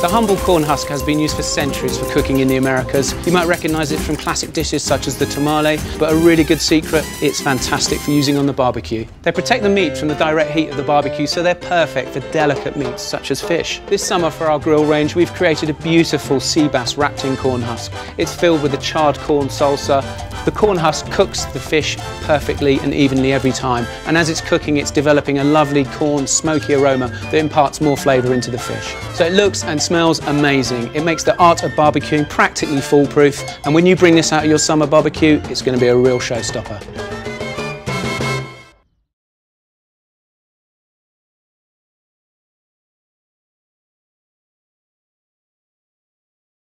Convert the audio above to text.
The humble corn husk has been used for centuries for cooking in the Americas. You might recognise it from classic dishes such as the tamale, but a really good secret, it's fantastic for using on the barbecue. They protect the meat from the direct heat of the barbecue, so they're perfect for delicate meats such as fish. This summer for our grill range, we've created a beautiful sea bass wrapped in corn husk. It's filled with a charred corn salsa, the corn husk cooks the fish perfectly and evenly every time and as it's cooking it's developing a lovely corn smoky aroma that imparts more flavour into the fish. So it looks and smells amazing. It makes the art of barbecuing practically foolproof and when you bring this out of your summer barbecue it's going to be a real showstopper.